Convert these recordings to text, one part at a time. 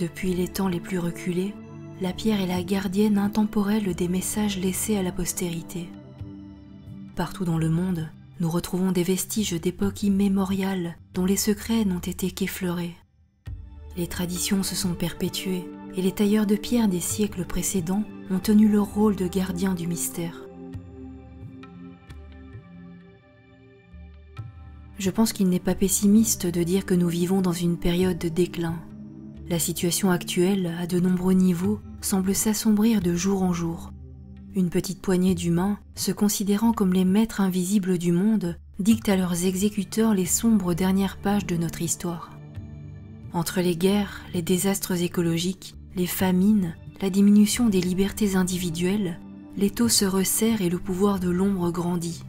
Depuis les temps les plus reculés, la pierre est la gardienne intemporelle des messages laissés à la postérité. Partout dans le monde, nous retrouvons des vestiges d'époques immémoriales dont les secrets n'ont été qu'effleurés. Les traditions se sont perpétuées et les tailleurs de pierre des siècles précédents ont tenu leur rôle de gardiens du mystère. Je pense qu'il n'est pas pessimiste de dire que nous vivons dans une période de déclin. La situation actuelle, à de nombreux niveaux, semble s'assombrir de jour en jour. Une petite poignée d'humains, se considérant comme les maîtres invisibles du monde, dictent à leurs exécuteurs les sombres dernières pages de notre histoire. Entre les guerres, les désastres écologiques, les famines, la diminution des libertés individuelles, l'étau se resserre et le pouvoir de l'ombre grandit.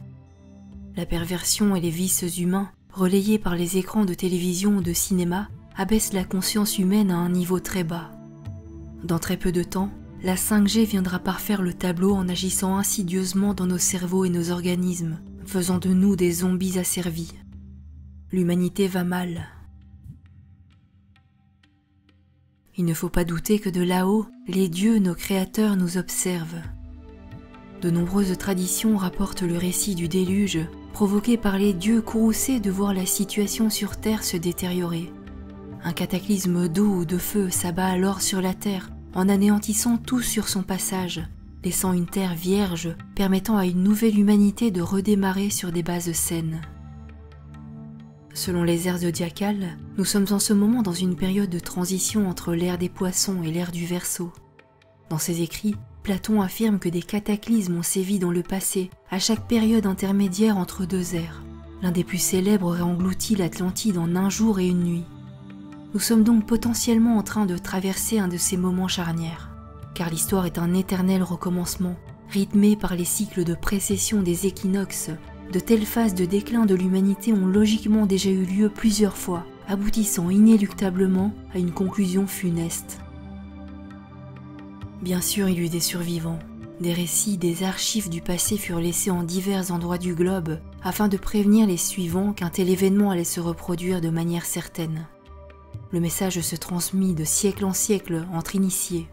La perversion et les vices humains, relayés par les écrans de télévision ou de cinéma, abaissent la conscience humaine à un niveau très bas. Dans très peu de temps, la 5G viendra parfaire le tableau en agissant insidieusement dans nos cerveaux et nos organismes, faisant de nous des zombies asservis. L'humanité va mal. Il ne faut pas douter que de là-haut, les dieux, nos créateurs, nous observent. De nombreuses traditions rapportent le récit du déluge, provoqué par les dieux courroucés de voir la situation sur Terre se détériorer. Un cataclysme d'eau ou de feu s'abat alors sur la Terre, en anéantissant tout sur son passage, laissant une Terre vierge permettant à une nouvelle humanité de redémarrer sur des bases saines. Selon les airs zodiacales, nous sommes en ce moment dans une période de transition entre l'ère des poissons et l'ère du Verseau. Dans ses écrits, Platon affirme que des cataclysmes ont sévi dans le passé, à chaque période intermédiaire entre deux ères. L'un des plus célèbres aurait englouti l'Atlantide en un jour et une nuit. Nous sommes donc potentiellement en train de traverser un de ces moments charnières, car l'histoire est un éternel recommencement, rythmé par les cycles de précession des équinoxes de telles phases de déclin de l'humanité ont logiquement déjà eu lieu plusieurs fois, aboutissant inéluctablement à une conclusion funeste. Bien sûr, il y eut des survivants. Des récits, des archives du passé furent laissés en divers endroits du globe afin de prévenir les suivants qu'un tel événement allait se reproduire de manière certaine. Le message se transmit de siècle en siècle entre initiés.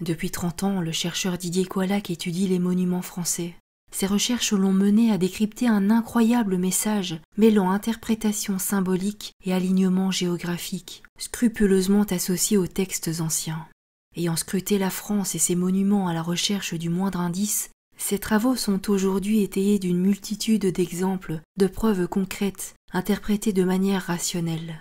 Depuis 30 ans, le chercheur Didier Coalac étudie les monuments français. Ses recherches l'ont mené à décrypter un incroyable message mêlant interprétation symbolique et alignement géographique, scrupuleusement associé aux textes anciens. Ayant scruté la France et ses monuments à la recherche du moindre indice, ses travaux sont aujourd'hui étayés d'une multitude d'exemples, de preuves concrètes, interprétées de manière rationnelle.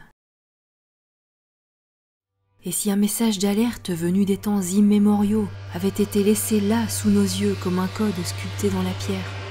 Et si un message d'alerte venu des temps immémoriaux avait été laissé là sous nos yeux comme un code sculpté dans la pierre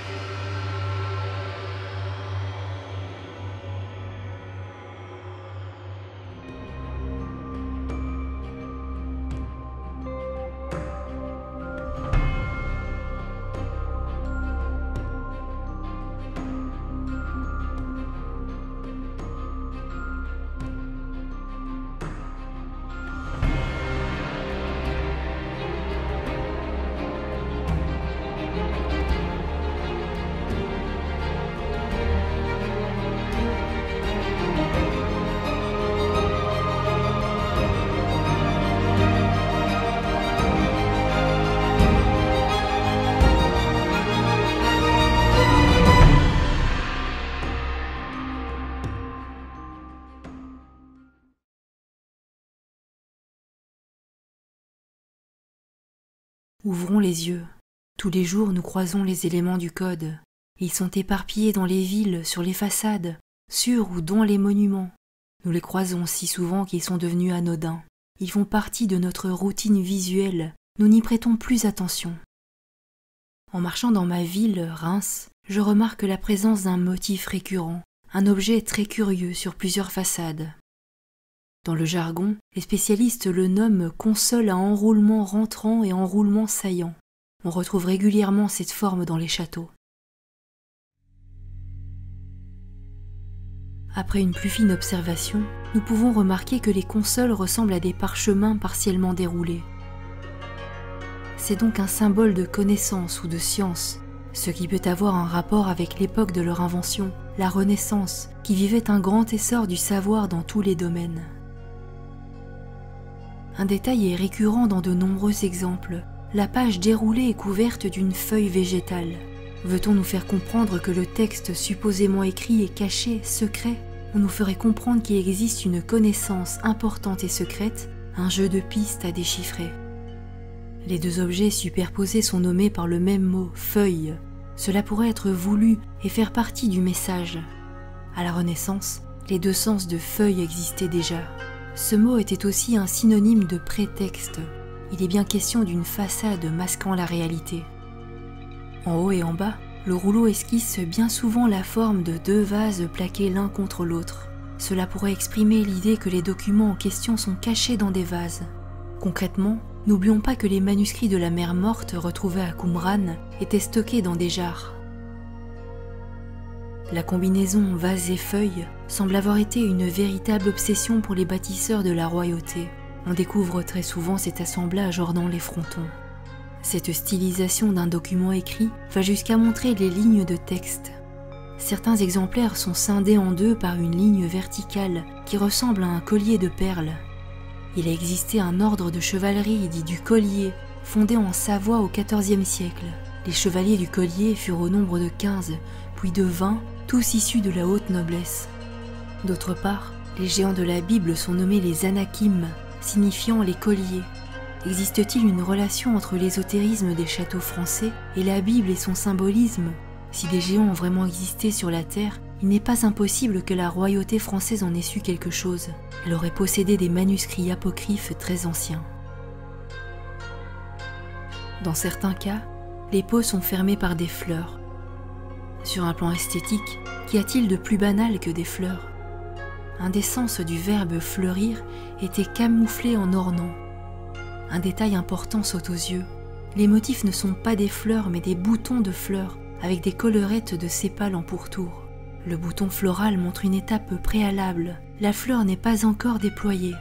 Les yeux. Tous les jours nous croisons les éléments du code. Ils sont éparpillés dans les villes, sur les façades, sur ou dans les monuments. Nous les croisons si souvent qu'ils sont devenus anodins. Ils font partie de notre routine visuelle. Nous n'y prêtons plus attention. En marchant dans ma ville, Reims, je remarque la présence d'un motif récurrent, un objet très curieux sur plusieurs façades. Dans le jargon, les spécialistes le nomment console à enroulement rentrant et enroulement saillant. On retrouve régulièrement cette forme dans les châteaux. Après une plus fine observation, nous pouvons remarquer que les consoles ressemblent à des parchemins partiellement déroulés. C'est donc un symbole de connaissance ou de science, ce qui peut avoir un rapport avec l'époque de leur invention, la Renaissance, qui vivait un grand essor du savoir dans tous les domaines. Un détail est récurrent dans de nombreux exemples. La page déroulée est couverte d'une feuille végétale. Veut-on nous faire comprendre que le texte supposément écrit est caché, secret? On nous ferait comprendre qu'il existe une connaissance importante et secrète, un jeu de pistes à déchiffrer? Les deux objets superposés sont nommés par le même mot, feuille. Cela pourrait être voulu et faire partie du message. À la Renaissance, les deux sens de feuille existaient déjà. Ce mot était aussi un synonyme de prétexte. Il est bien question d'une façade masquant la réalité. En haut et en bas, le rouleau esquisse bien souvent la forme de deux vases plaqués l'un contre l'autre. Cela pourrait exprimer l'idée que les documents en question sont cachés dans des vases. Concrètement, N'oublions pas que les manuscrits de la mer morte retrouvés à Qumran étaient stockés dans des jarres. La combinaison vase et feuilles semble avoir été une véritable obsession pour les bâtisseurs de la royauté. On découvre très souvent cet assemblage ornant les frontons. Cette stylisation d'un document écrit va jusqu'à montrer les lignes de texte. Certains exemplaires sont scindés en deux par une ligne verticale qui ressemble à un collier de perles il a existé un ordre de chevalerie dit du collier, fondé en Savoie au XIVe siècle. Les chevaliers du collier furent au nombre de 15, puis de 20, tous issus de la haute noblesse. D'autre part, les géants de la Bible sont nommés les anakim, signifiant les colliers. Existe-t-il une relation entre l'ésotérisme des châteaux français et la Bible et son symbolisme? Si des géants ont vraiment existé sur la Terre, il n'est pas impossible que la royauté française en ait su quelque chose. Elle aurait possédé des manuscrits apocryphes très anciens. Dans certains cas, les pots sont fermés par des fleurs. Sur un plan esthétique, qu'y a-t-il de plus banal que des fleurs? Un des sens du verbe fleurir était camouflé en ornant. Un détail important saute aux yeux. Les motifs ne sont pas des fleurs mais des boutons de fleurs avec des colorettes de sépales en pourtour. Le bouton floral montre une étape préalable. La fleur n'est pas encore déployée.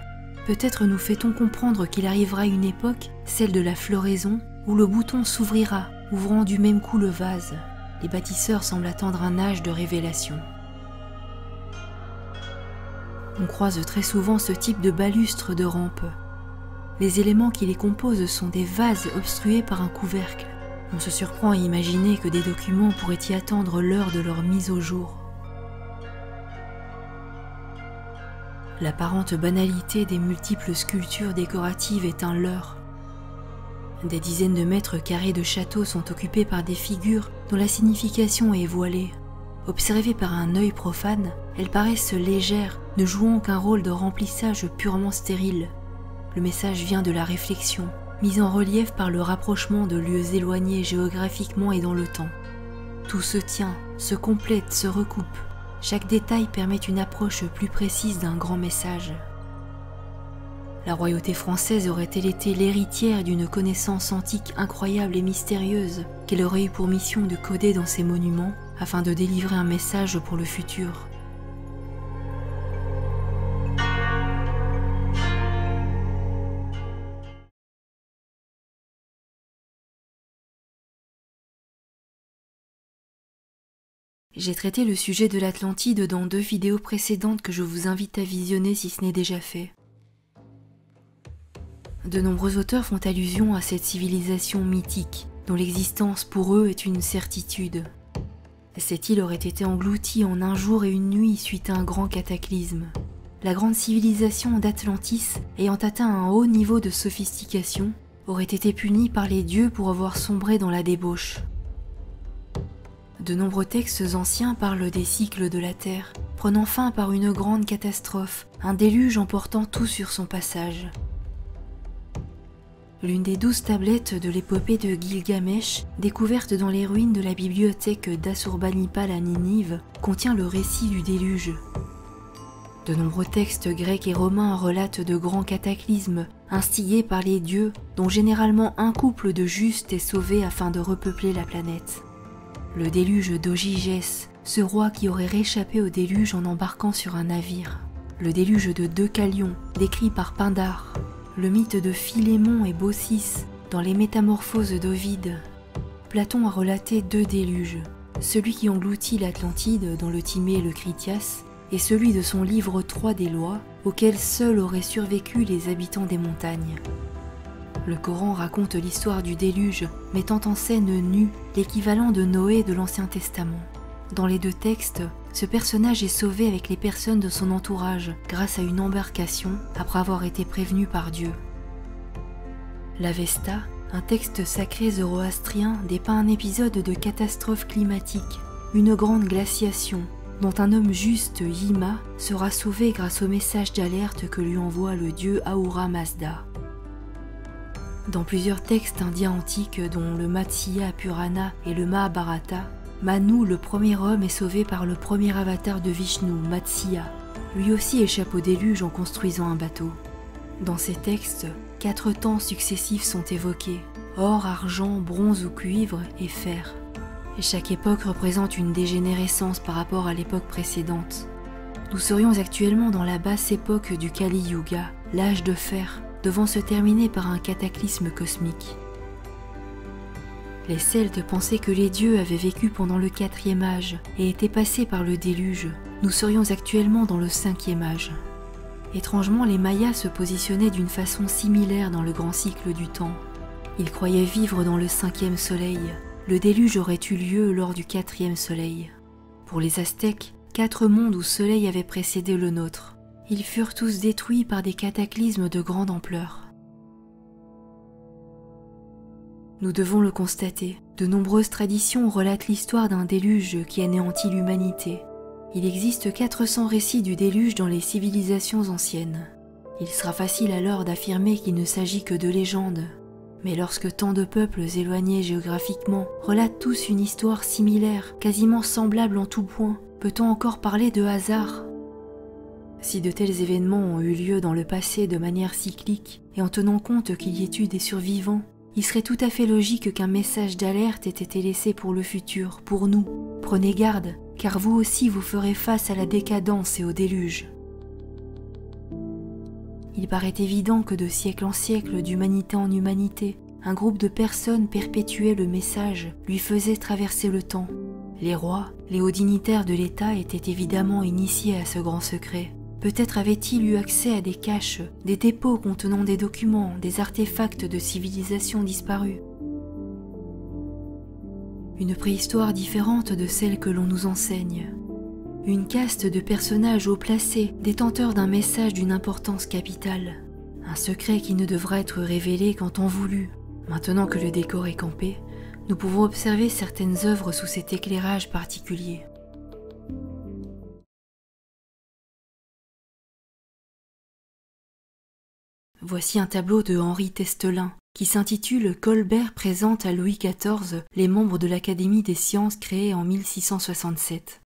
Peut-être nous fait-on comprendre qu'il arrivera une époque, celle de la floraison, où le bouton s'ouvrira, ouvrant du même coup le vase. Les bâtisseurs semblent attendre un âge de révélation. On croise très souvent ce type de balustre de rampe. Les éléments qui les composent sont des vases obstrués par un couvercle. On se surprend à imaginer que des documents pourraient y attendre l'heure de leur mise au jour. L'apparente banalité des multiples sculptures décoratives est un leurre. Des dizaines de mètres carrés de châteaux sont occupés par des figures la signification est voilée. Observées par un œil profane, elles paraissent légères, ne jouant qu'un rôle de remplissage purement stérile. Le message vient de la réflexion, mise en relief par le rapprochement de lieux éloignés géographiquement et dans le temps. Tout se tient, se complète, se recoupe, chaque détail permet une approche plus précise d'un grand message. La royauté française aurait-elle été l'héritière d'une connaissance antique incroyable et mystérieuse qu'elle aurait eu pour mission de coder dans ses monuments afin de délivrer un message pour le futur J'ai traité le sujet de l'Atlantide dans deux vidéos précédentes que je vous invite à visionner si ce n'est déjà fait. De nombreux auteurs font allusion à cette civilisation mythique, dont l'existence pour eux est une certitude. Cette île aurait été engloutie en un jour et une nuit suite à un grand cataclysme. La grande civilisation d'Atlantis, ayant atteint un haut niveau de sophistication, aurait été punie par les dieux pour avoir sombré dans la débauche. De nombreux textes anciens parlent des cycles de la Terre, prenant fin par une grande catastrophe, un déluge emportant tout sur son passage. L'une des douze tablettes de l'épopée de Gilgamesh, découverte dans les ruines de la bibliothèque d'Assurbanipal à Ninive, contient le récit du déluge. De nombreux textes grecs et romains relatent de grands cataclysmes instigés par les dieux, dont généralement un couple de justes est sauvé afin de repeupler la planète. Le déluge d'Ogigès, ce roi qui aurait réchappé au déluge en embarquant sur un navire, le déluge de Deucalion, décrit par Pindare, le mythe de Philémon et Baucis dans les Métamorphoses d'Ovide. Platon a relaté deux déluges, celui qui engloutit l'Atlantide dans le Timée et le Critias, et celui de son livre 3 des lois, auquel seuls auraient survécu les habitants des montagnes. Le Coran raconte l'histoire du déluge, mettant en scène nu l'équivalent de Noé de l'Ancien Testament. Dans les deux textes, ce personnage est sauvé avec les personnes de son entourage grâce à une embarcation après avoir été prévenu par Dieu. L'Avesta, un texte sacré zoroastrien, dépeint un épisode de catastrophe climatique, une grande glaciation, dont un homme juste, Yima, sera sauvé grâce au message d'alerte que lui envoie le dieu Ahura Mazda. Dans plusieurs textes indiens antiques, dont le Matsya Purana et le Mahabharata, Manu, le premier homme, est sauvé par le premier avatar de Vishnu, Matsya. Lui aussi échappe au déluge en construisant un bateau. Dans ces textes, quatre temps successifs sont évoqués or, argent, bronze ou cuivre et fer. Chaque époque représente une dégénérescence par rapport à l'époque précédente. Nous serions actuellement dans la basse époque du Kali Yuga, l'âge de fer, devant se terminer par un cataclysme cosmique. Les Celtes pensaient que les dieux avaient vécu pendant le quatrième âge et étaient passés par le déluge. Nous serions actuellement dans le cinquième âge. Étrangement, les Mayas se positionnaient d'une façon similaire dans le grand cycle du temps. Ils croyaient vivre dans le cinquième soleil. Le déluge aurait eu lieu lors du quatrième soleil. Pour les Aztèques, quatre mondes où soleil avait précédé le nôtre. Ils furent tous détruits par des cataclysmes de grande ampleur. Nous devons le constater, de nombreuses traditions relatent l'histoire d'un déluge qui anéantit l'humanité. Il existe 400 récits du déluge dans les civilisations anciennes. Il sera facile alors d'affirmer qu'il ne s'agit que de légendes. Mais lorsque tant de peuples éloignés géographiquement relatent tous une histoire similaire, quasiment semblable en tout point, peut-on encore parler de hasard? Si de tels événements ont eu lieu dans le passé de manière cyclique, et en tenant compte qu'il y ait eu des survivants, il serait tout à fait logique qu'un message d'alerte ait été laissé pour le futur, pour nous. Prenez garde, car vous aussi vous ferez face à la décadence et au déluge. Il paraît évident que de siècle en siècle, d'humanité en humanité, un groupe de personnes perpétuait le message, lui faisait traverser le temps. Les rois, les hauts dignitaires de l'État étaient évidemment initiés à ce grand secret. Peut-être avait-il eu accès à des caches, des dépôts contenant des documents, des artefacts de civilisation disparus. Une préhistoire différente de celle que l'on nous enseigne. Une caste de personnages haut placés, détenteurs d'un message d'une importance capitale. Un secret qui ne devra être révélé qu'en temps voulu. Maintenant que le décor est campé, nous pouvons observer certaines œuvres sous cet éclairage particulier. Voici un tableau de Henri Testelin qui s'intitule Colbert présente à Louis XIV les membres de l'Académie des sciences créée en 1667.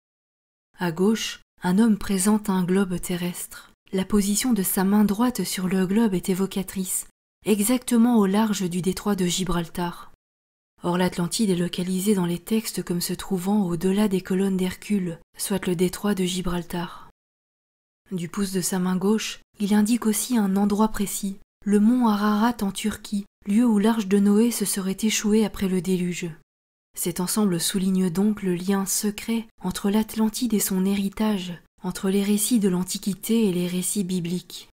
À gauche, un homme présente un globe terrestre. La position de sa main droite sur le globe est évocatrice, exactement au large du détroit de Gibraltar. Or l'Atlantide est localisée dans les textes comme se trouvant au-delà des colonnes d'Hercule, soit le détroit de Gibraltar. Du pouce de sa main gauche, il indique aussi un endroit précis, le mont Ararat en Turquie, lieu où l'arche de Noé se serait échouée après le déluge. Cet ensemble souligne donc le lien secret entre l'Atlantide et son héritage, entre les récits de l'Antiquité et les récits bibliques.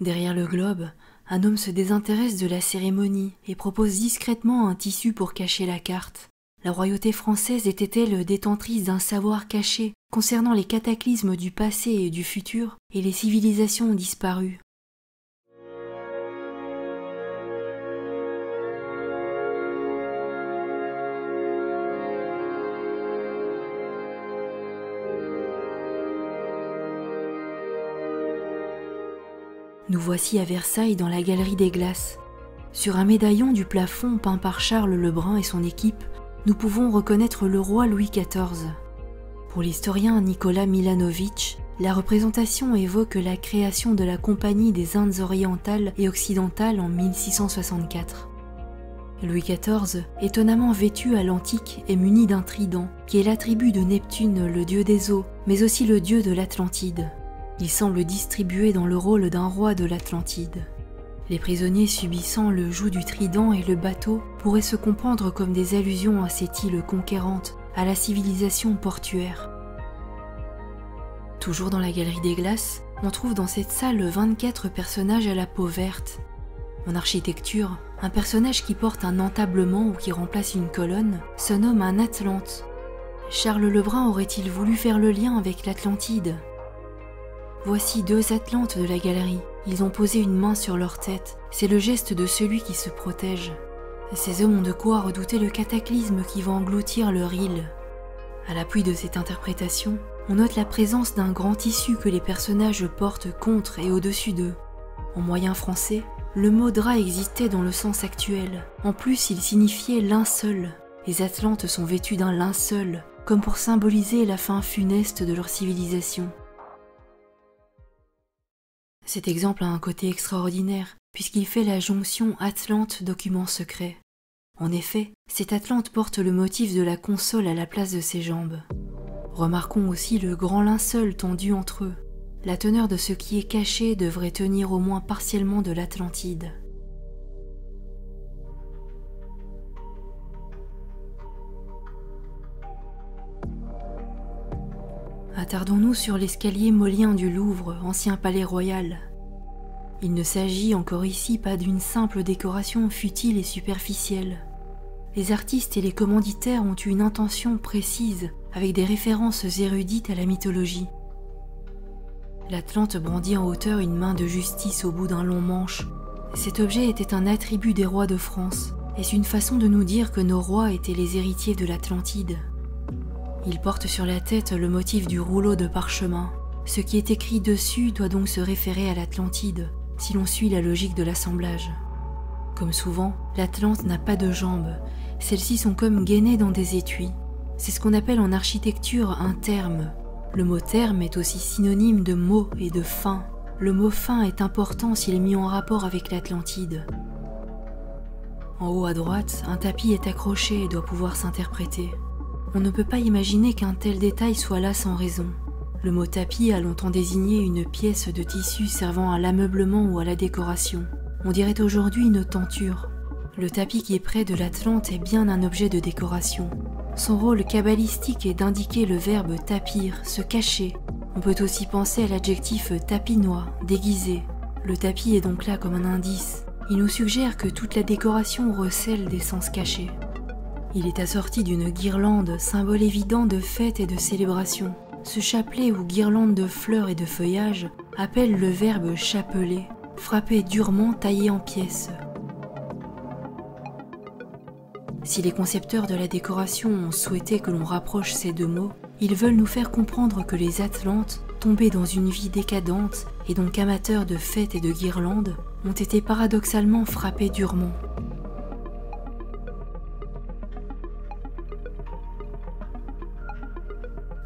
Derrière le globe, un homme se désintéresse de la cérémonie et propose discrètement un tissu pour cacher la carte. La royauté française était-elle détentrice d'un savoir caché concernant les cataclysmes du passé et du futur et les civilisations disparues Nous voici à Versailles dans la galerie des glaces. Sur un médaillon du plafond peint par Charles Lebrun et son équipe, nous pouvons reconnaître le roi Louis XIV. Pour l'historien Nicolas Milanovic, la représentation évoque la création de la Compagnie des Indes orientales et occidentales en 1664. Louis XIV, étonnamment vêtu à l'antique, est muni d'un trident, qui est l'attribut de Neptune, le dieu des eaux, mais aussi le dieu de l'Atlantide. Il semble distribué dans le rôle d'un roi de l'Atlantide. Les prisonniers subissant le joug du trident et le bateau pourraient se comprendre comme des allusions à cette île conquérante, à la civilisation portuaire. Toujours dans la galerie des glaces, on trouve dans cette salle 24 personnages à la peau verte. En architecture, un personnage qui porte un entablement ou qui remplace une colonne se nomme un Atlante. Charles Lebrun aurait-il voulu faire le lien avec l'Atlantide? Voici deux Atlantes de la galerie. Ils ont posé une main sur leur tête. C'est le geste de celui qui se protège. Ces hommes ont de quoi redouter le cataclysme qui va engloutir leur île. À l'appui de cette interprétation, on note la présence d'un grand tissu que les personnages portent contre et au-dessus d'eux. En moyen français, le mot drap existait dans le sens actuel. En plus, il signifiait linceul. Les Atlantes sont vêtus d'un linceul, comme pour symboliser la fin funeste de leur civilisation. Cet exemple a un côté extraordinaire, puisqu'il fait la jonction Atlante-document secret. En effet, cet Atlante porte le motif de la console à la place de ses jambes. Remarquons aussi le grand linceul tendu entre eux. La teneur de ce qui est caché devrait tenir au moins partiellement de l'Atlantide. Attardons-nous sur l'escalier molien du Louvre, ancien palais royal. Il ne s'agit encore ici pas d'une simple décoration futile et superficielle. Les artistes et les commanditaires ont eu une intention précise, avec des références érudites à la mythologie. L'Atlante brandit en hauteur une main de justice au bout d'un long manche. Cet objet était un attribut des rois de France. Est-ce une façon de nous dire que nos rois étaient les héritiers de l'Atlantide? Il porte sur la tête le motif du rouleau de parchemin. Ce qui est écrit dessus doit donc se référer à l'Atlantide, si l'on suit la logique de l'assemblage. Comme souvent, l'Atlante n'a pas de jambes, celles-ci sont comme gainées dans des étuis. C'est ce qu'on appelle en architecture un terme. Le mot terme est aussi synonyme de mot et de fin. Le mot fin est important s'il est mis en rapport avec l'Atlantide. En haut à droite, un tapis est accroché et doit pouvoir s'interpréter. On ne peut pas imaginer qu'un tel détail soit là sans raison. Le mot tapis a longtemps désigné une pièce de tissu servant à l'ameublement ou à la décoration. On dirait aujourd'hui une tenture. Le tapis qui est près de l'Atlante est bien un objet de décoration. Son rôle kabbalistique est d'indiquer le verbe tapir, se cacher. On peut aussi penser à l'adjectif tapinois, déguisé. Le tapis est donc là comme un indice. Il nous suggère que toute la décoration recèle des sens cachés. Il est assorti d'une guirlande, symbole évident de fête et de célébration. Ce chapelet ou guirlande de fleurs et de feuillages appelle le verbe chapeler, frapper durement taillé en pièces. Si les concepteurs de la décoration ont souhaité que l'on rapproche ces deux mots, ils veulent nous faire comprendre que les Atlantes, tombés dans une vie décadente et donc amateurs de fêtes et de guirlandes, ont été paradoxalement frappés durement.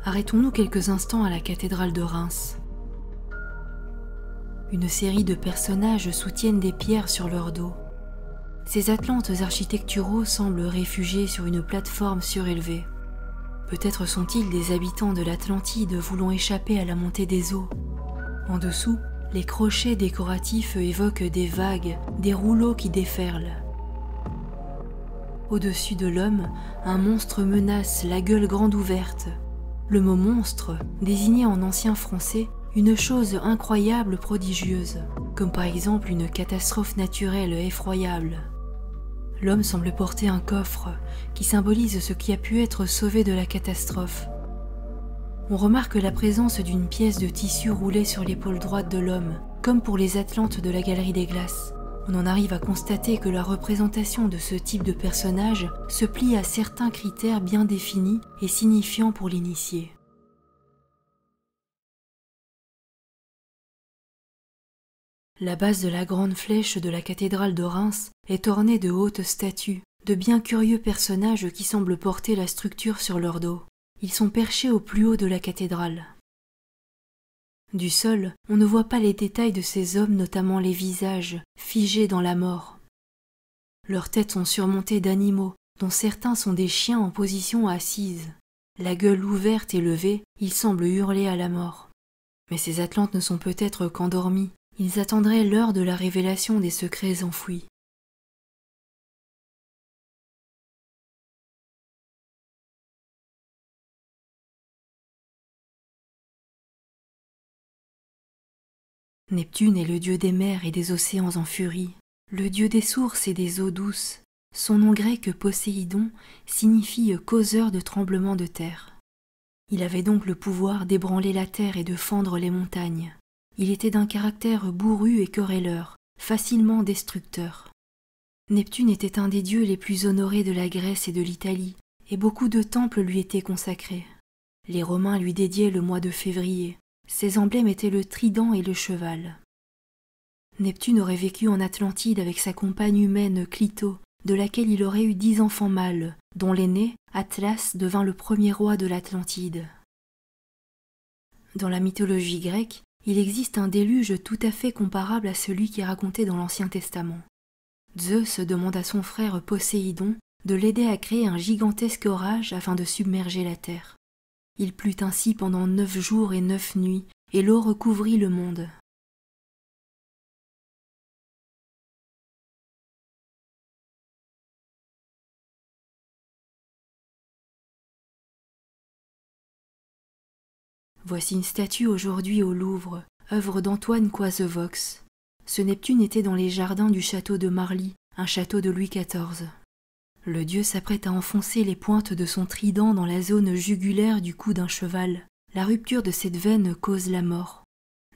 Arrêtons-nous quelques instants à la cathédrale de Reims. Une série de personnages soutiennent des pierres sur leur dos. Ces atlantes architecturaux semblent réfugiés sur une plateforme surélevée. Peut-être sont-ils des habitants de l'Atlantide voulant échapper à la montée des eaux. En dessous, les crochets décoratifs évoquent des vagues, des rouleaux qui déferlent. Au-dessus de l'homme, un monstre menace, la gueule grande ouverte, le mot monstre désignait en ancien français une chose incroyable, prodigieuse, comme par exemple une catastrophe naturelle effroyable. L'homme semble porter un coffre qui symbolise ce qui a pu être sauvé de la catastrophe. On remarque la présence d'une pièce de tissu roulée sur l'épaule droite de l'homme, comme pour les Atlantes de la Galerie des Glaces on en arrive à constater que la représentation de ce type de personnage se plie à certains critères bien définis et signifiants pour l'initié. La base de la grande flèche de la cathédrale de Reims est ornée de hautes statues, de bien curieux personnages qui semblent porter la structure sur leur dos. Ils sont perchés au plus haut de la cathédrale. Du sol, on ne voit pas les détails de ces hommes, notamment les visages, figés dans la mort. Leurs têtes sont surmontées d'animaux, dont certains sont des chiens en position assise. La gueule ouverte et levée, ils semblent hurler à la mort. Mais ces Atlantes ne sont peut-être qu'endormis. ils attendraient l'heure de la révélation des secrets enfouis. Neptune est le dieu des mers et des océans en furie, le dieu des sources et des eaux douces. Son nom grec Poséidon signifie causeur de tremblements de terre. Il avait donc le pouvoir d'ébranler la terre et de fendre les montagnes. Il était d'un caractère bourru et querelleur, facilement destructeur. Neptune était un des dieux les plus honorés de la Grèce et de l'Italie, et beaucoup de temples lui étaient consacrés. Les Romains lui dédiaient le mois de février, ses emblèmes étaient le trident et le cheval. Neptune aurait vécu en Atlantide avec sa compagne humaine Clito, de laquelle il aurait eu dix enfants mâles, dont l'aîné, Atlas, devint le premier roi de l'Atlantide. Dans la mythologie grecque, il existe un déluge tout à fait comparable à celui qui est raconté dans l'Ancien Testament. Zeus demande à son frère Poséidon de l'aider à créer un gigantesque orage afin de submerger la terre. Il plut ainsi pendant neuf jours et neuf nuits, et l'eau recouvrit le monde. Voici une statue aujourd'hui au Louvre, œuvre d'Antoine Coisevox. Ce Neptune était dans les jardins du château de Marly, un château de Louis XIV. Le dieu s'apprête à enfoncer les pointes de son trident dans la zone jugulaire du cou d'un cheval. La rupture de cette veine cause la mort.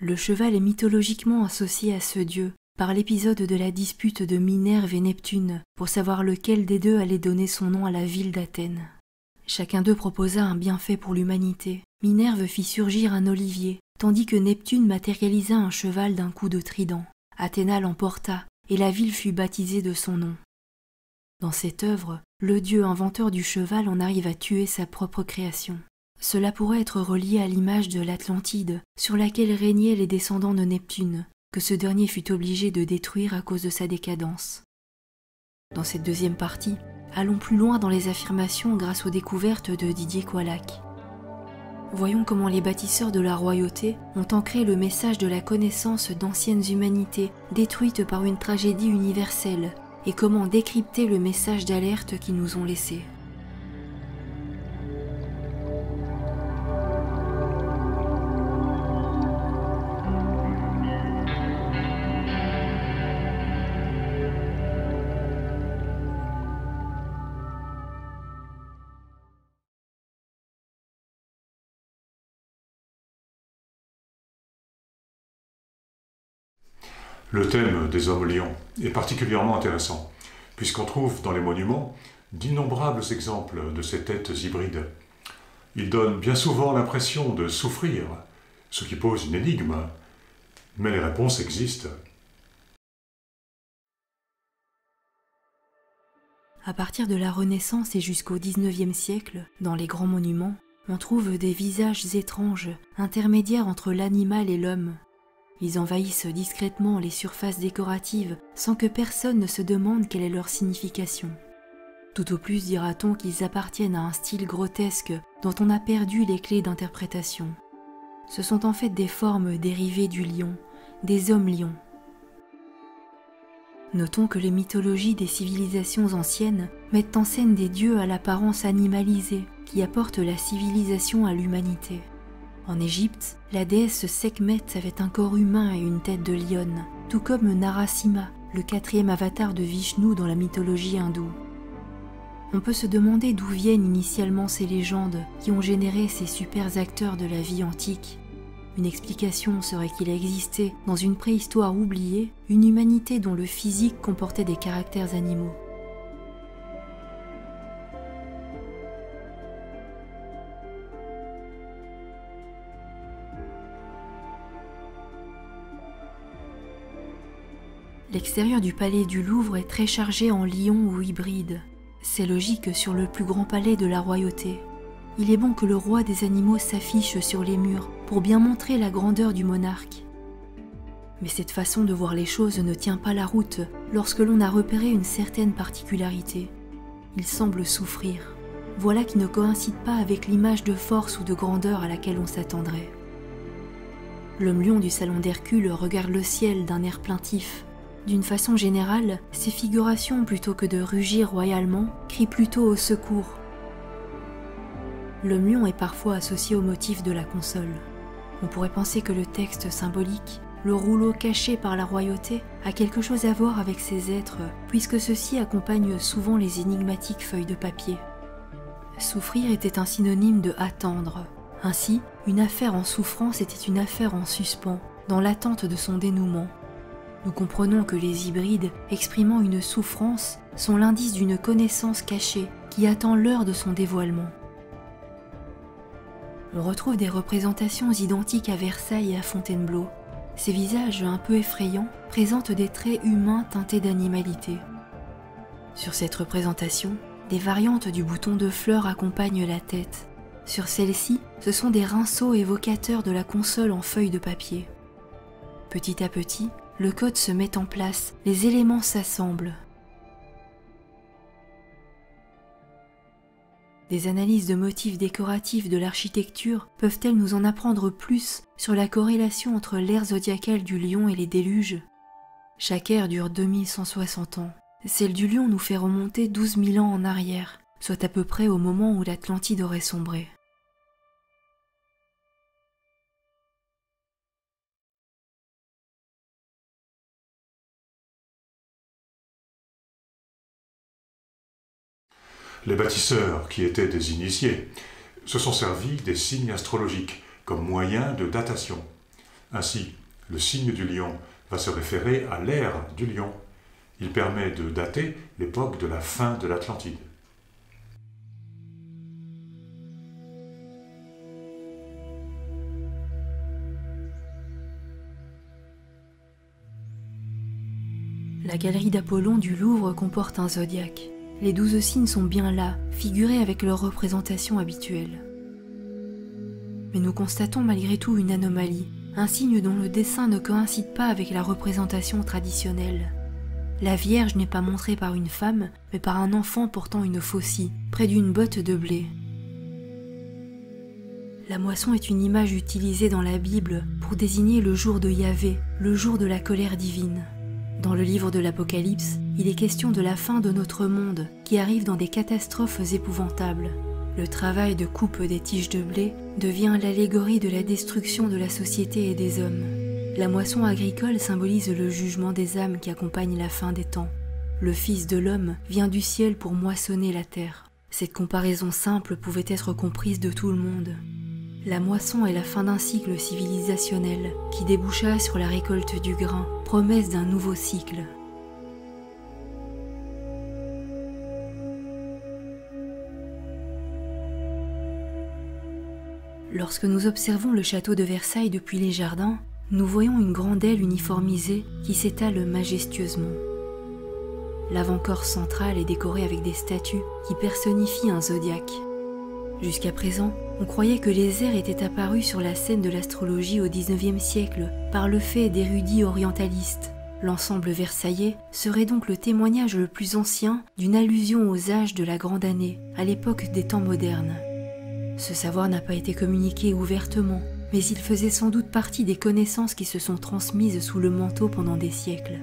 Le cheval est mythologiquement associé à ce dieu par l'épisode de la dispute de Minerve et Neptune pour savoir lequel des deux allait donner son nom à la ville d'Athènes. Chacun d'eux proposa un bienfait pour l'humanité. Minerve fit surgir un olivier, tandis que Neptune matérialisa un cheval d'un coup de trident. Athéna l'emporta, et la ville fut baptisée de son nom. Dans cette œuvre, le dieu inventeur du cheval en arrive à tuer sa propre création. Cela pourrait être relié à l'image de l'Atlantide, sur laquelle régnaient les descendants de Neptune, que ce dernier fut obligé de détruire à cause de sa décadence. Dans cette deuxième partie, allons plus loin dans les affirmations grâce aux découvertes de Didier Coalac. Voyons comment les bâtisseurs de la royauté ont ancré le message de la connaissance d'anciennes humanités détruites par une tragédie universelle et comment décrypter le message d'alerte qu'ils nous ont laissé. Le thème des hommes lions est particulièrement intéressant, puisqu'on trouve dans les monuments d'innombrables exemples de ces têtes hybrides. Ils donnent bien souvent l'impression de souffrir, ce qui pose une énigme, mais les réponses existent. À partir de la Renaissance et jusqu'au XIXe siècle, dans les grands monuments, on trouve des visages étranges, intermédiaires entre l'animal et l'homme, ils envahissent discrètement les surfaces décoratives sans que personne ne se demande quelle est leur signification. Tout au plus dira-t-on qu'ils appartiennent à un style grotesque dont on a perdu les clés d'interprétation. Ce sont en fait des formes dérivées du lion, des hommes lions. Notons que les mythologies des civilisations anciennes mettent en scène des dieux à l'apparence animalisée qui apportent la civilisation à l'humanité. En Égypte, la déesse Sekhmet avait un corps humain et une tête de lionne, tout comme Narasimha, le quatrième avatar de Vishnu dans la mythologie hindoue. On peut se demander d'où viennent initialement ces légendes qui ont généré ces super acteurs de la vie antique. Une explication serait qu'il a existé, dans une préhistoire oubliée, une humanité dont le physique comportait des caractères animaux. L'extérieur du palais du Louvre est très chargé en lions ou hybrides. C'est logique sur le plus grand palais de la royauté. Il est bon que le roi des animaux s'affiche sur les murs pour bien montrer la grandeur du monarque. Mais cette façon de voir les choses ne tient pas la route lorsque l'on a repéré une certaine particularité. Il semble souffrir. Voilà qui ne coïncide pas avec l'image de force ou de grandeur à laquelle on s'attendrait. L'homme lion du salon d'Hercule regarde le ciel d'un air plaintif. D'une façon générale, ces figurations, plutôt que de rugir royalement, crient plutôt au secours. L'homme lion est parfois associé au motif de la console. On pourrait penser que le texte symbolique, le rouleau caché par la royauté, a quelque chose à voir avec ces êtres, puisque ceux-ci accompagnent souvent les énigmatiques feuilles de papier. Souffrir était un synonyme de attendre. Ainsi, une affaire en souffrance était une affaire en suspens, dans l'attente de son dénouement. Nous comprenons que les hybrides, exprimant une souffrance, sont l'indice d'une connaissance cachée qui attend l'heure de son dévoilement. On retrouve des représentations identiques à Versailles et à Fontainebleau. Ces visages un peu effrayants présentent des traits humains teintés d'animalité. Sur cette représentation, des variantes du bouton de fleurs accompagnent la tête. Sur celle-ci, ce sont des rinceaux évocateurs de la console en feuilles de papier. Petit à petit, le code se met en place, les éléments s'assemblent. Des analyses de motifs décoratifs de l'architecture peuvent-elles nous en apprendre plus sur la corrélation entre l'ère zodiacale du lion et les déluges? Chaque ère dure 2160 ans. Celle du lion nous fait remonter 12 000 ans en arrière, soit à peu près au moment où l'Atlantide aurait sombré. Les bâtisseurs, qui étaient des initiés, se sont servis des signes astrologiques comme moyen de datation. Ainsi, le signe du lion va se référer à l'ère du lion. Il permet de dater l'époque de la fin de l'Atlantide. La galerie d'Apollon du Louvre comporte un zodiaque les douze signes sont bien là, figurés avec leur représentation habituelle. Mais nous constatons malgré tout une anomalie, un signe dont le dessin ne coïncide pas avec la représentation traditionnelle. La Vierge n'est pas montrée par une femme, mais par un enfant portant une faucille, près d'une botte de blé. La moisson est une image utilisée dans la Bible pour désigner le jour de Yahvé, le jour de la colère divine. Dans le livre de l'Apocalypse, il est question de la fin de notre monde qui arrive dans des catastrophes épouvantables. Le travail de coupe des tiges de blé devient l'allégorie de la destruction de la société et des hommes. La moisson agricole symbolise le jugement des âmes qui accompagne la fin des temps. Le Fils de l'homme vient du ciel pour moissonner la terre. Cette comparaison simple pouvait être comprise de tout le monde. La moisson est la fin d'un cycle civilisationnel qui déboucha sur la récolte du grain, promesse d'un nouveau cycle. Lorsque nous observons le château de Versailles depuis les jardins, nous voyons une grande aile uniformisée qui s'étale majestueusement. L'avant-corps central est décoré avec des statues qui personnifient un zodiaque. Jusqu'à présent, on croyait que les airs étaient apparus sur la scène de l'astrologie au XIXe siècle par le fait d'érudits orientalistes. L'ensemble versaillais serait donc le témoignage le plus ancien d'une allusion aux âges de la grande année, à l'époque des temps modernes. Ce savoir n'a pas été communiqué ouvertement, mais il faisait sans doute partie des connaissances qui se sont transmises sous le manteau pendant des siècles.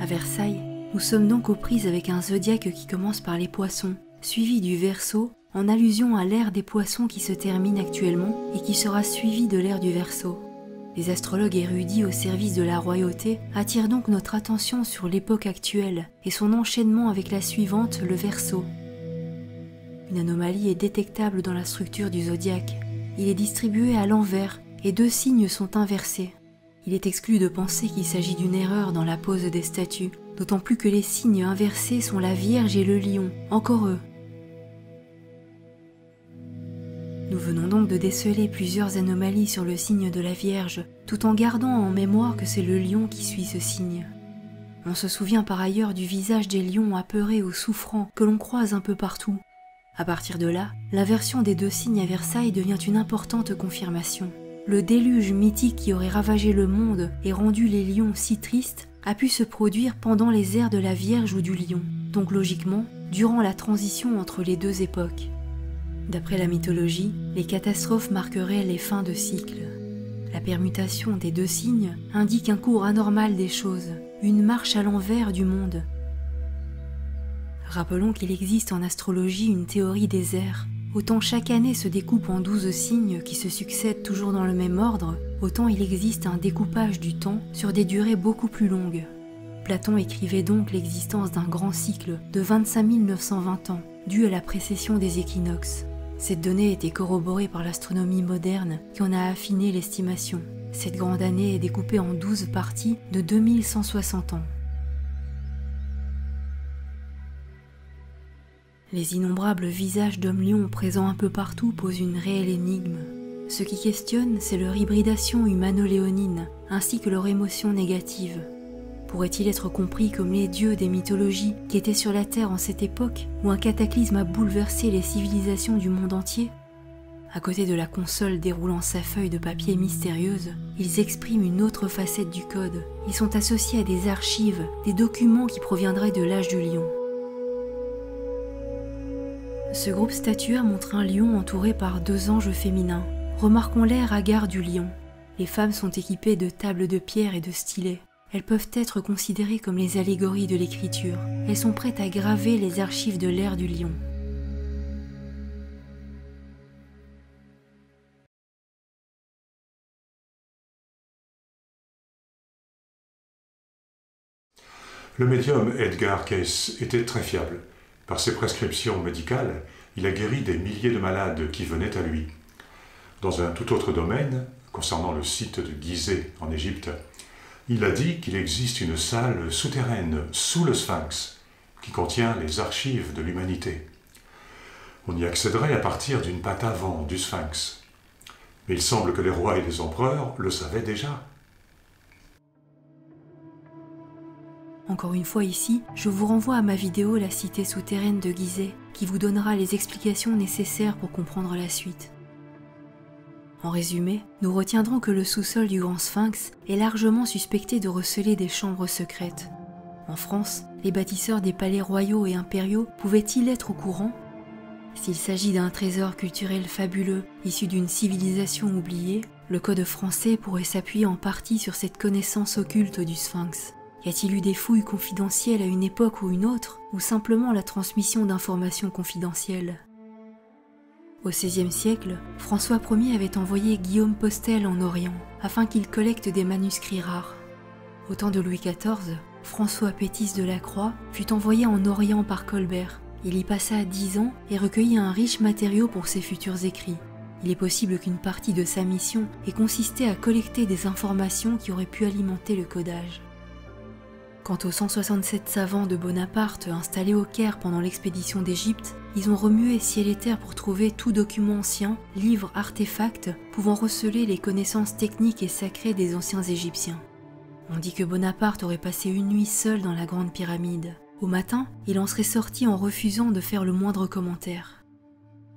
À Versailles, nous sommes donc aux prises avec un zodiaque qui commence par les poissons, suivi du Verseau en allusion à l'ère des poissons qui se termine actuellement et qui sera suivi de l'ère du Verseau. Les astrologues érudits au service de la royauté attirent donc notre attention sur l'époque actuelle et son enchaînement avec la suivante, le Verseau. Une anomalie est détectable dans la structure du zodiaque. Il est distribué à l'envers et deux signes sont inversés. Il est exclu de penser qu'il s'agit d'une erreur dans la pose des statues, d'autant plus que les signes inversés sont la Vierge et le Lion, encore eux, Nous venons donc de déceler plusieurs anomalies sur le signe de la Vierge, tout en gardant en mémoire que c'est le lion qui suit ce signe. On se souvient par ailleurs du visage des lions apeurés ou souffrants que l'on croise un peu partout. À partir de là, l'inversion des deux signes à Versailles devient une importante confirmation. Le déluge mythique qui aurait ravagé le monde et rendu les lions si tristes a pu se produire pendant les ères de la Vierge ou du lion, donc logiquement durant la transition entre les deux époques. D'après la mythologie, les catastrophes marqueraient les fins de cycles. La permutation des deux signes indique un cours anormal des choses, une marche à l'envers du monde. Rappelons qu'il existe en astrologie une théorie des airs. Autant chaque année se découpe en douze signes qui se succèdent toujours dans le même ordre, autant il existe un découpage du temps sur des durées beaucoup plus longues. Platon écrivait donc l'existence d'un grand cycle de 25 920 ans, dû à la précession des équinoxes. Cette donnée était corroborée par l'astronomie moderne qui en a affiné l'estimation. Cette grande année est découpée en 12 parties de 2160 ans. Les innombrables visages d'hommes-lions présents un peu partout posent une réelle énigme. Ce qui questionne, c'est leur hybridation humano-léonine, ainsi que leur émotion négative pourrait-il être compris comme les dieux des mythologies qui étaient sur la Terre en cette époque où un cataclysme a bouleversé les civilisations du monde entier? À côté de la console déroulant sa feuille de papier mystérieuse, ils expriment une autre facette du code. Ils sont associés à des archives, des documents qui proviendraient de l'âge du lion. Ce groupe statuaire montre un lion entouré par deux anges féminins. Remarquons l'air hagard du lion. Les femmes sont équipées de tables de pierre et de stylets. Elles peuvent être considérées comme les allégories de l'écriture. Elles sont prêtes à graver les archives de l'ère du lion. Le médium Edgar Cayce était très fiable. Par ses prescriptions médicales, il a guéri des milliers de malades qui venaient à lui. Dans un tout autre domaine, concernant le site de Gizeh en Égypte, il a dit qu'il existe une salle souterraine sous le Sphinx qui contient les archives de l'humanité. On y accéderait à partir d'une patte avant du Sphinx. Mais il semble que les rois et les empereurs le savaient déjà. Encore une fois ici, je vous renvoie à ma vidéo La cité souterraine de Gizeh qui vous donnera les explications nécessaires pour comprendre la suite. En résumé, nous retiendrons que le sous-sol du Grand Sphinx est largement suspecté de receler des chambres secrètes. En France, les bâtisseurs des palais royaux et impériaux pouvaient-ils être au courant? S'il s'agit d'un trésor culturel fabuleux issu d'une civilisation oubliée, le code français pourrait s'appuyer en partie sur cette connaissance occulte du Sphinx. Y a-t-il eu des fouilles confidentielles à une époque ou une autre, ou simplement la transmission d'informations confidentielles? Au XVIe siècle, François Ier avait envoyé Guillaume Postel en Orient afin qu'il collecte des manuscrits rares. Au temps de Louis XIV, François Pétis de la Croix fut envoyé en Orient par Colbert. Il y passa dix ans et recueillit un riche matériau pour ses futurs écrits. Il est possible qu'une partie de sa mission ait consisté à collecter des informations qui auraient pu alimenter le codage. Quant aux 167 savants de Bonaparte installés au Caire pendant l'expédition d'Égypte, ils ont remué ciel et terre pour trouver tout document ancien, livre, artefact pouvant receler les connaissances techniques et sacrées des anciens Égyptiens. On dit que Bonaparte aurait passé une nuit seul dans la grande pyramide. Au matin, il en serait sorti en refusant de faire le moindre commentaire.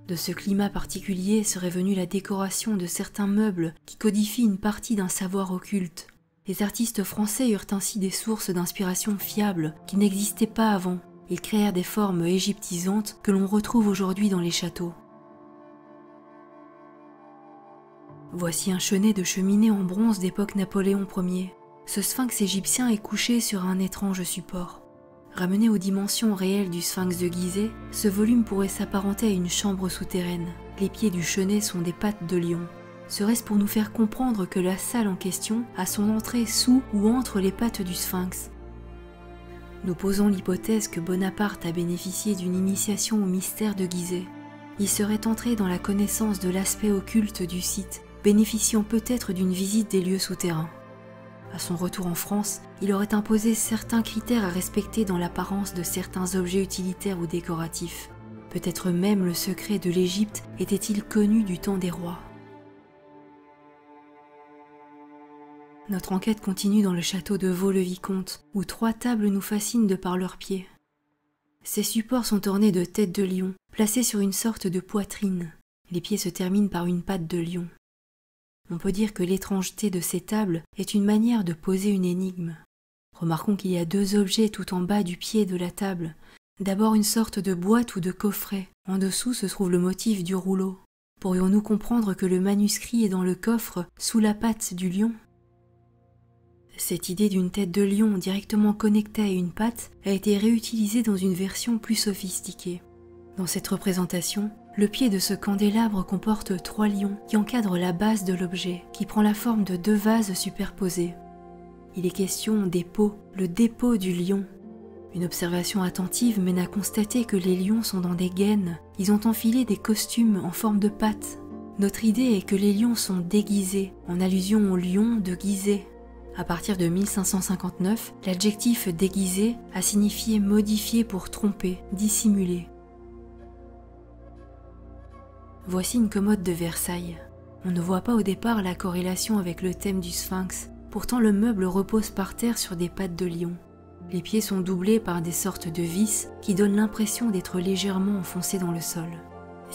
De ce climat particulier serait venue la décoration de certains meubles qui codifient une partie d'un savoir occulte, les artistes français eurent ainsi des sources d'inspiration fiables qui n'existaient pas avant. Ils créèrent des formes égyptisantes que l'on retrouve aujourd'hui dans les châteaux. Voici un chenet de cheminée en bronze d'époque Napoléon Ier. Ce sphinx égyptien est couché sur un étrange support. Ramené aux dimensions réelles du sphinx de Gizeh, ce volume pourrait s'apparenter à une chambre souterraine. Les pieds du chenet sont des pattes de lion. Serait-ce pour nous faire comprendre que la salle en question a son entrée sous ou entre les pattes du sphinx? Nous posons l'hypothèse que Bonaparte a bénéficié d'une initiation au mystère de Gizeh. Il serait entré dans la connaissance de l'aspect occulte du site, bénéficiant peut-être d'une visite des lieux souterrains. À son retour en France, il aurait imposé certains critères à respecter dans l'apparence de certains objets utilitaires ou décoratifs. Peut-être même le secret de l'Égypte était-il connu du temps des rois. Notre enquête continue dans le château de Vaux-le-Vicomte, où trois tables nous fascinent de par leurs pieds. Ces supports sont ornés de têtes de lion, placées sur une sorte de poitrine. Les pieds se terminent par une patte de lion. On peut dire que l'étrangeté de ces tables est une manière de poser une énigme. Remarquons qu'il y a deux objets tout en bas du pied de la table. D'abord une sorte de boîte ou de coffret. En dessous se trouve le motif du rouleau. pourrions-nous comprendre que le manuscrit est dans le coffre sous la patte du lion? Cette idée d'une tête de lion directement connectée à une patte a été réutilisée dans une version plus sophistiquée. Dans cette représentation, le pied de ce candélabre comporte trois lions qui encadrent la base de l'objet, qui prend la forme de deux vases superposés. Il est question dépôt, le dépôt du lion. Une observation attentive mène à constater que les lions sont dans des gaines, ils ont enfilé des costumes en forme de pattes. Notre idée est que les lions sont déguisés, en allusion au lion de Gizeh. À partir de 1559, l'adjectif déguisé a signifié modifié pour tromper, dissimuler. Voici une commode de Versailles. On ne voit pas au départ la corrélation avec le thème du sphinx, pourtant le meuble repose par terre sur des pattes de lion. Les pieds sont doublés par des sortes de vis qui donnent l'impression d'être légèrement enfoncés dans le sol.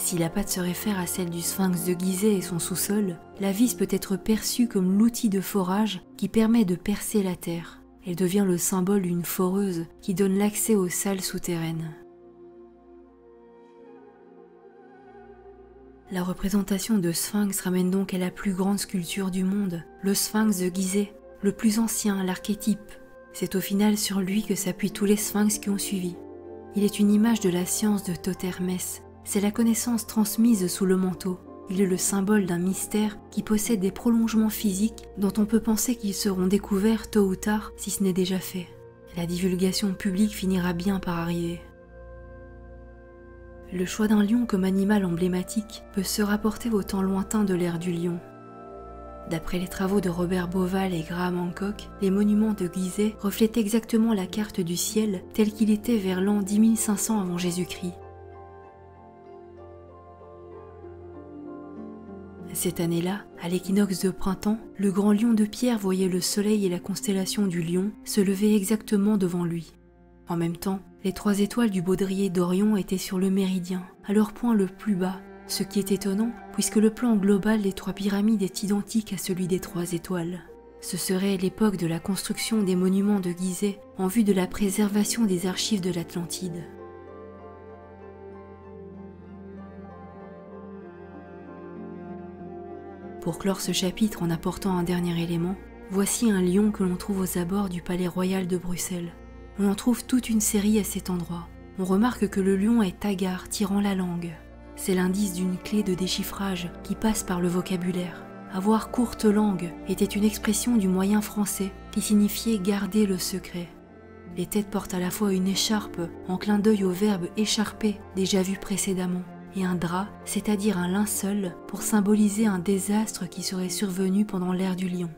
Si la patte se réfère à celle du sphinx de Gizeh et son sous-sol, la vis peut être perçue comme l'outil de forage qui permet de percer la terre. Elle devient le symbole d'une foreuse qui donne l'accès aux salles souterraines. La représentation de Sphinx ramène donc à la plus grande sculpture du monde, le Sphinx de Gizeh, le plus ancien, l'archétype. C'est au final sur lui que s'appuient tous les sphinx qui ont suivi. Il est une image de la science de Thoth-Hermès. C'est la connaissance transmise sous le manteau. Il est le symbole d'un mystère qui possède des prolongements physiques dont on peut penser qu'ils seront découverts tôt ou tard si ce n'est déjà fait. La divulgation publique finira bien par arriver. Le choix d'un lion comme animal emblématique peut se rapporter au temps lointain de l'ère du lion. D'après les travaux de Robert Boval et Graham Hancock, les monuments de Gizeh reflètent exactement la carte du ciel tel qu'il était vers l'an 10500 avant Jésus-Christ. Cette année-là, à l'équinoxe de printemps, le grand lion de pierre voyait le soleil et la constellation du lion se lever exactement devant lui. En même temps, les trois étoiles du baudrier d'Orion étaient sur le méridien, à leur point le plus bas, ce qui est étonnant puisque le plan global des trois pyramides est identique à celui des trois étoiles. Ce serait l'époque de la construction des monuments de Gizeh en vue de la préservation des archives de l'Atlantide. Pour clore ce chapitre en apportant un dernier élément, voici un lion que l'on trouve aux abords du palais royal de Bruxelles. On en trouve toute une série à cet endroit. On remarque que le lion est hagard, tirant la langue. C'est l'indice d'une clé de déchiffrage qui passe par le vocabulaire. Avoir courte langue était une expression du moyen français qui signifiait garder le secret. Les têtes portent à la fois une écharpe, en clin d'œil au verbe écharper déjà vu précédemment, et un drap, c'est-à-dire un linceul, pour symboliser un désastre qui serait survenu pendant l'ère du lion.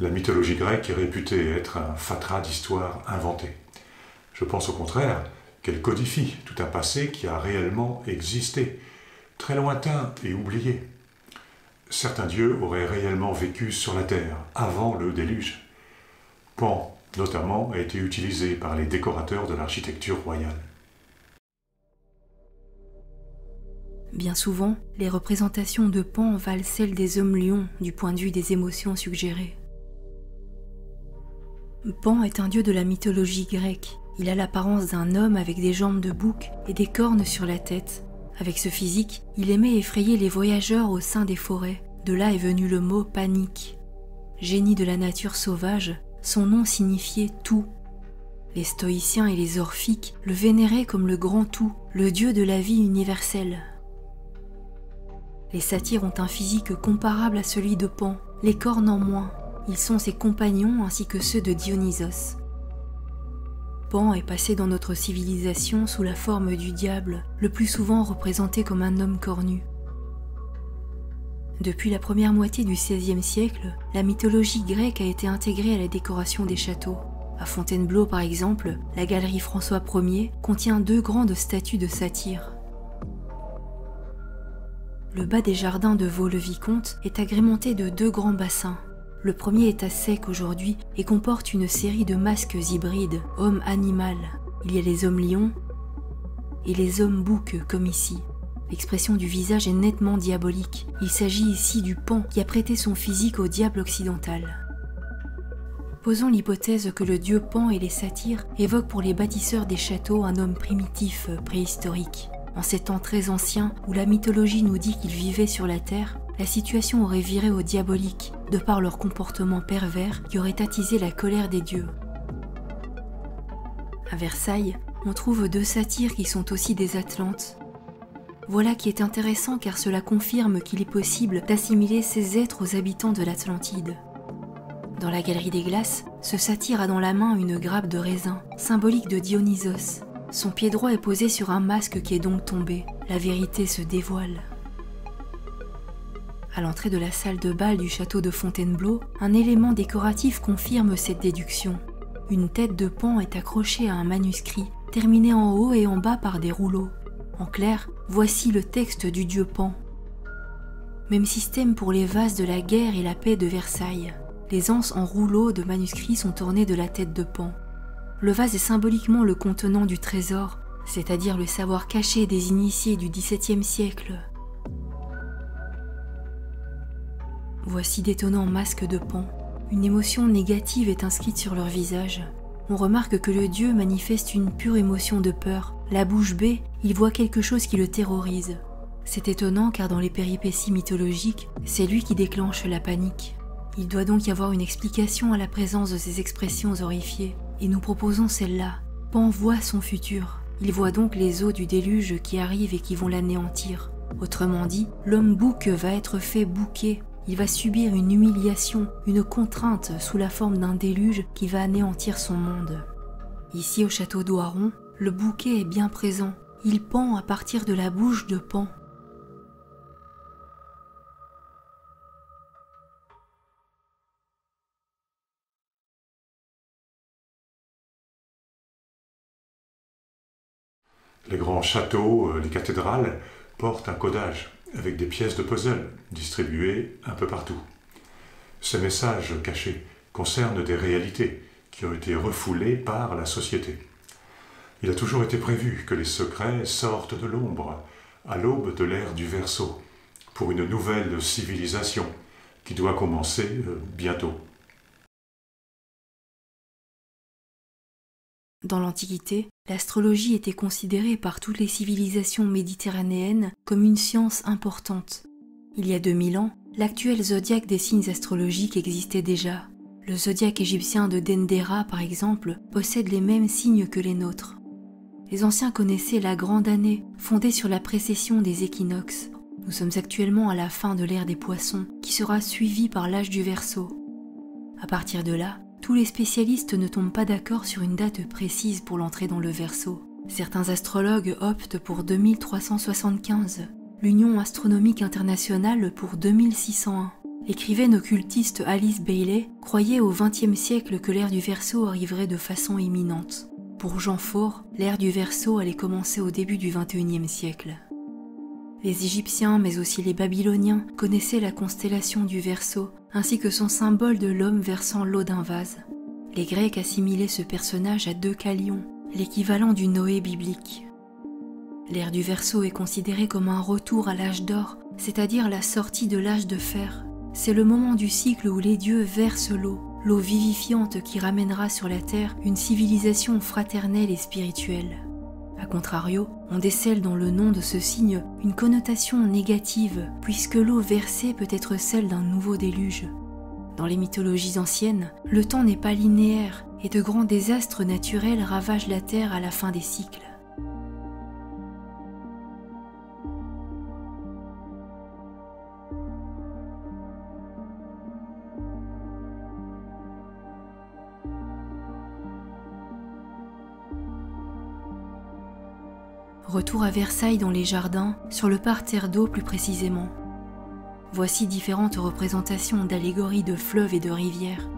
La mythologie grecque est réputée être un fatras d'histoires inventées. Je pense au contraire qu'elle codifie tout un passé qui a réellement existé, très lointain et oublié. Certains dieux auraient réellement vécu sur la Terre avant le déluge. Pan, notamment, a été utilisé par les décorateurs de l'architecture royale. Bien souvent, les représentations de Pan valent celles des hommes lions du point de vue des émotions suggérées. Pan est un dieu de la mythologie grecque. Il a l'apparence d'un homme avec des jambes de bouc et des cornes sur la tête. Avec ce physique, il aimait effrayer les voyageurs au sein des forêts. De là est venu le mot panique. Génie de la nature sauvage, son nom signifiait tout. Les stoïciens et les orphiques le vénéraient comme le grand tout, le dieu de la vie universelle. Les satyres ont un physique comparable à celui de Pan, les cornes en moins, ils sont ses compagnons ainsi que ceux de Dionysos. Est passé dans notre civilisation sous la forme du diable, le plus souvent représenté comme un homme cornu. Depuis la première moitié du XVIe siècle, la mythologie grecque a été intégrée à la décoration des châteaux. À Fontainebleau, par exemple, la galerie François Ier contient deux grandes statues de satyres. Le bas des jardins de Vaux-le-Vicomte est agrémenté de deux grands bassins, le premier est à sec aujourd'hui et comporte une série de masques hybrides, homme-animal. Il y a les hommes lions et les hommes boucs comme ici. L'expression du visage est nettement diabolique. Il s'agit ici du pan qui a prêté son physique au diable occidental. Posons l'hypothèse que le dieu Pan et les satyres évoquent pour les bâtisseurs des châteaux un homme primitif préhistorique. En ces temps très anciens où la mythologie nous dit qu'ils vivaient sur la Terre, la situation aurait viré au diabolique de par leur comportement pervers qui aurait attisé la colère des dieux. À Versailles, on trouve deux satyres qui sont aussi des Atlantes. Voilà qui est intéressant car cela confirme qu'il est possible d'assimiler ces êtres aux habitants de l'Atlantide. Dans la galerie des glaces, ce satyre a dans la main une grappe de raisin, symbolique de Dionysos. Son pied droit est posé sur un masque qui est donc tombé. La vérité se dévoile. À l'entrée de la salle de bal du château de Fontainebleau, un élément décoratif confirme cette déduction. Une tête de pan est accrochée à un manuscrit, terminé en haut et en bas par des rouleaux. En clair, voici le texte du dieu Pan. Même système pour les vases de la guerre et la paix de Versailles. Les anses en rouleaux de manuscrits sont ornées de la tête de Pan le vase est symboliquement le contenant du trésor, c'est-à-dire le savoir caché des initiés du XVIIe siècle. Voici d'étonnants masques de pan. Une émotion négative est inscrite sur leur visage. On remarque que le dieu manifeste une pure émotion de peur. La bouche bée, il voit quelque chose qui le terrorise. C'est étonnant car dans les péripéties mythologiques, c'est lui qui déclenche la panique. Il doit donc y avoir une explication à la présence de ces expressions horrifiées et nous proposons celle-là. Pan voit son futur. Il voit donc les eaux du déluge qui arrivent et qui vont l'anéantir. Autrement dit, l'homme bouc va être fait bouquer. Il va subir une humiliation, une contrainte sous la forme d'un déluge qui va anéantir son monde. Ici au château d'Oiron, le bouquet est bien présent. Il pend à partir de la bouche de Pan. Les grands châteaux, euh, les cathédrales portent un codage avec des pièces de puzzle distribuées un peu partout. Ces messages cachés concernent des réalités qui ont été refoulées par la société. Il a toujours été prévu que les secrets sortent de l'ombre à l'aube de l'ère du Verseau pour une nouvelle civilisation qui doit commencer euh, bientôt. Dans l'Antiquité, l'astrologie était considérée par toutes les civilisations méditerranéennes comme une science importante. Il y a 2000 ans, l'actuel zodiaque des signes astrologiques existait déjà. Le zodiaque égyptien de Dendera, par exemple, possède les mêmes signes que les nôtres. Les anciens connaissaient la grande année, fondée sur la précession des équinoxes. Nous sommes actuellement à la fin de l'ère des poissons, qui sera suivie par l'âge du Verseau. À partir de là, tous les spécialistes ne tombent pas d'accord sur une date précise pour l'entrée dans le Verseau. Certains astrologues optent pour 2375, l'Union astronomique internationale pour 2601. L'écrivaine occultiste Alice Bailey croyait au XXe siècle que l'ère du Verseau arriverait de façon imminente. Pour Jean Faure, l'ère du Verseau allait commencer au début du XXIe siècle. Les Égyptiens, mais aussi les Babyloniens, connaissaient la constellation du Verseau, ainsi que son symbole de l'homme versant l'eau d'un vase. Les Grecs assimilaient ce personnage à Deucalion, l'équivalent du Noé biblique. L'ère du Verseau est considérée comme un retour à l'âge d'or, c'est-à-dire la sortie de l'âge de fer. C'est le moment du cycle où les dieux versent l'eau, l'eau vivifiante qui ramènera sur la terre une civilisation fraternelle et spirituelle. A contrario, on décèle dans le nom de ce signe une connotation négative, puisque l'eau versée peut être celle d'un nouveau déluge. Dans les mythologies anciennes, le temps n'est pas linéaire et de grands désastres naturels ravagent la Terre à la fin des cycles. Retour à Versailles dans les jardins, sur le parterre d'eau plus précisément. Voici différentes représentations d'allégories de fleuves et de rivières.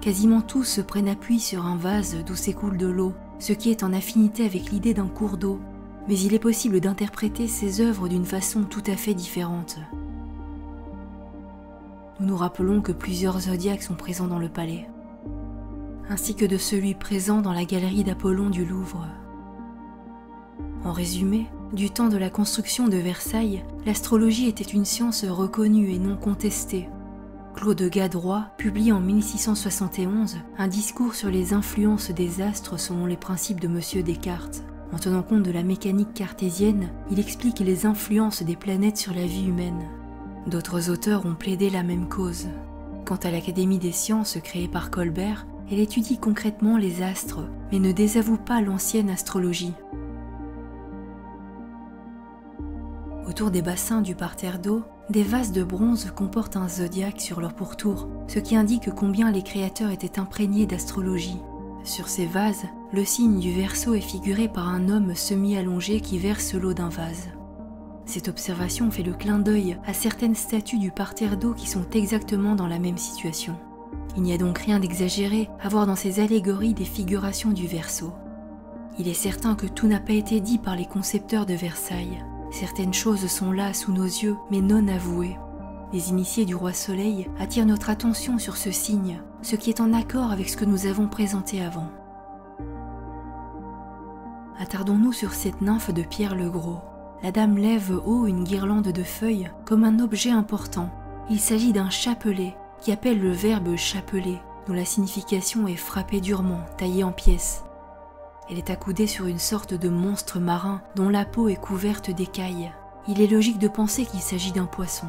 Quasiment tous se prennent appui sur un vase d'où s'écoule de l'eau, ce qui est en affinité avec l'idée d'un cours d'eau, mais il est possible d'interpréter ces œuvres d'une façon tout à fait différente. Nous nous rappelons que plusieurs zodiaques sont présents dans le palais, ainsi que de celui présent dans la galerie d'Apollon du Louvre. En résumé, du temps de la construction de Versailles, l'astrologie était une science reconnue et non contestée. Claude Gadroy publie en 1671 un discours sur les influences des astres selon les principes de M. Descartes. En tenant compte de la mécanique cartésienne, il explique les influences des planètes sur la vie humaine. D'autres auteurs ont plaidé la même cause. Quant à l'Académie des sciences créée par Colbert, elle étudie concrètement les astres, mais ne désavoue pas l'ancienne astrologie. Autour des bassins du parterre d'eau, des vases de bronze comportent un zodiaque sur leur pourtour, ce qui indique combien les créateurs étaient imprégnés d'astrologie. Sur ces vases, le signe du Verseau est figuré par un homme semi-allongé qui verse l'eau d'un vase. Cette observation fait le clin d'œil à certaines statues du parterre d'eau qui sont exactement dans la même situation. Il n'y a donc rien d'exagéré à voir dans ces allégories des figurations du Verseau. Il est certain que tout n'a pas été dit par les concepteurs de Versailles. Certaines choses sont là sous nos yeux, mais non avouées. Les initiés du roi Soleil attirent notre attention sur ce signe, ce qui est en accord avec ce que nous avons présenté avant. Attardons-nous sur cette nymphe de Pierre le Gros. La dame lève haut une guirlande de feuilles comme un objet important. Il s'agit d'un chapelet qui appelle le verbe chapeler, dont la signification est frapper durement, tailler en pièces. Elle est accoudée sur une sorte de monstre marin dont la peau est couverte d'écailles. Il est logique de penser qu'il s'agit d'un poisson.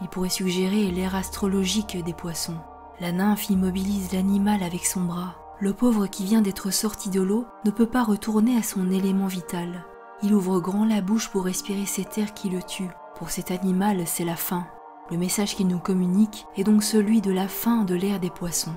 Il pourrait suggérer l'ère astrologique des poissons. La nymphe immobilise l'animal avec son bras. Le pauvre qui vient d'être sorti de l'eau ne peut pas retourner à son élément vital. Il ouvre grand la bouche pour respirer cet air qui le tue. Pour cet animal, c'est la faim. Le message qu'il nous communique est donc celui de la fin de l'ère des poissons.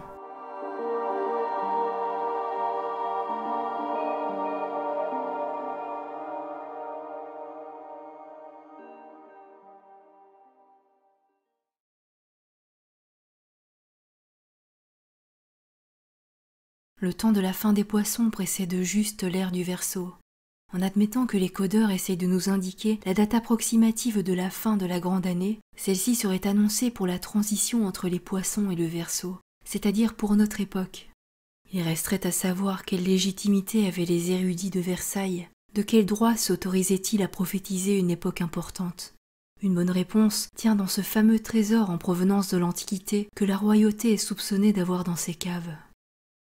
Le temps de la fin des poissons précède juste l'ère du Verseau. En admettant que les codeurs essayent de nous indiquer la date approximative de la fin de la grande année, celle-ci serait annoncée pour la transition entre les poissons et le Verseau, c'est-à-dire pour notre époque. Il resterait à savoir quelle légitimité avaient les érudits de Versailles, de quel droit s'autorisaient-ils à prophétiser une époque importante. Une bonne réponse tient dans ce fameux trésor en provenance de l'Antiquité que la royauté est soupçonnée d'avoir dans ses caves.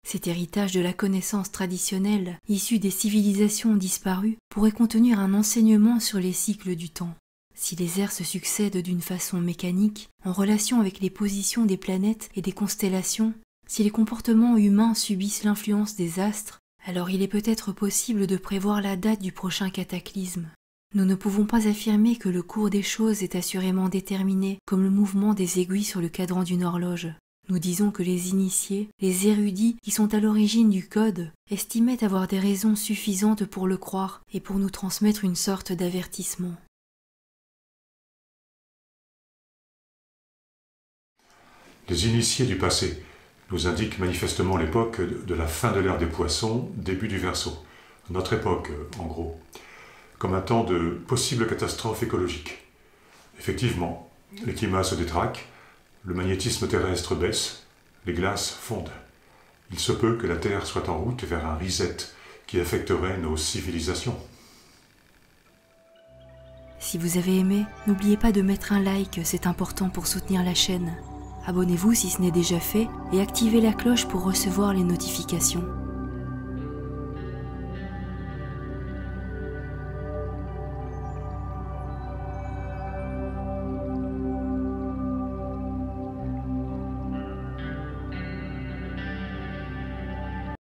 Cet héritage de la connaissance traditionnelle, issu des civilisations disparues, pourrait contenir un enseignement sur les cycles du temps. Si les ères se succèdent d'une façon mécanique, en relation avec les positions des planètes et des constellations, si les comportements humains subissent l'influence des astres, alors il est peut-être possible de prévoir la date du prochain cataclysme. Nous ne pouvons pas affirmer que le cours des choses est assurément déterminé comme le mouvement des aiguilles sur le cadran d'une horloge. Nous disons que les initiés, les érudits qui sont à l'origine du code, estimaient avoir des raisons suffisantes pour le croire et pour nous transmettre une sorte d'avertissement. Les initiés du passé nous indiquent manifestement l'époque de la fin de l'ère des poissons, début du verso. Notre époque, en gros, comme un temps de possibles catastrophes écologiques. Effectivement, les climats se détraquent, le magnétisme terrestre baisse, les glaces fondent. Il se peut que la Terre soit en route vers un reset qui affecterait nos civilisations. Si vous avez aimé, n'oubliez pas de mettre un like, c'est important pour soutenir la chaîne. Abonnez-vous si ce n'est déjà fait et activez la cloche pour recevoir les notifications.